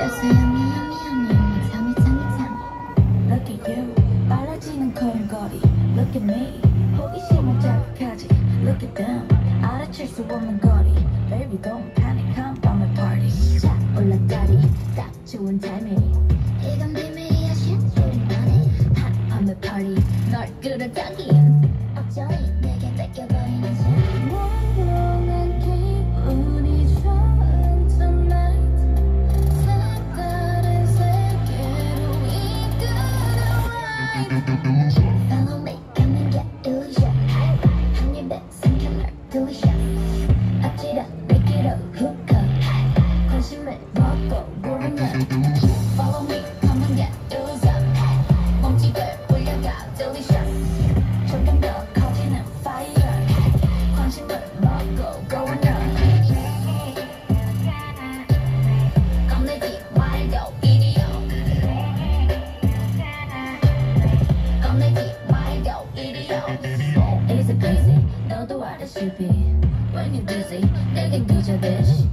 미안 미안 미안 tell me tell me tell me Look at you 빨라지는 걸음걸이 Look at me 호기심을 자극하지 Look at them 알아챌 수 없는 거리 Baby don't panic 한밤의 party 자 올라다리 딱 좋은 타이밍 이건 비밀이야 shit 우리만의 한밤의 party 널 끌어당긴 어쩌니 Follow me come and get illusion 한 입에 삼켜 널 delicious 앞지라 make it a 너도 알다시피 When you're dizzy 내겐 기절듯이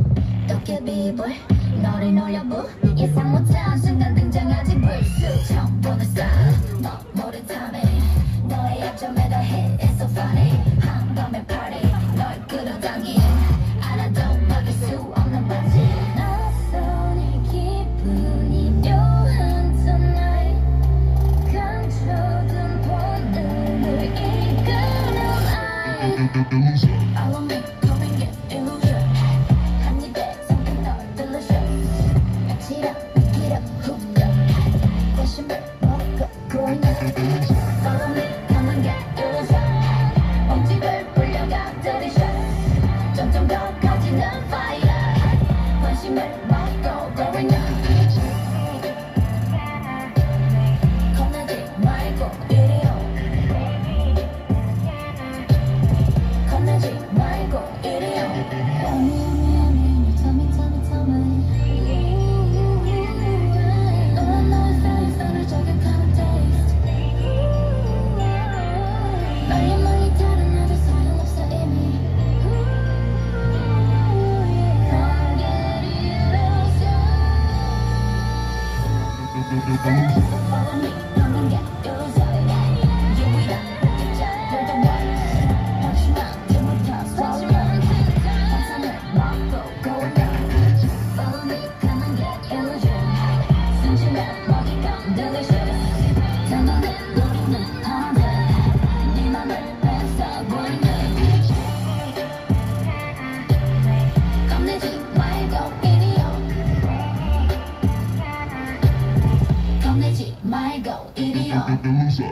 도깨비 불 너를 놀려보 예상 못한 순간 등장하지 불쑥. 처음 보는 스타일 너 모른 탐에 너의 약점에 더해 It's so funny 한밤의 the loser. Come and get illusion 겁내지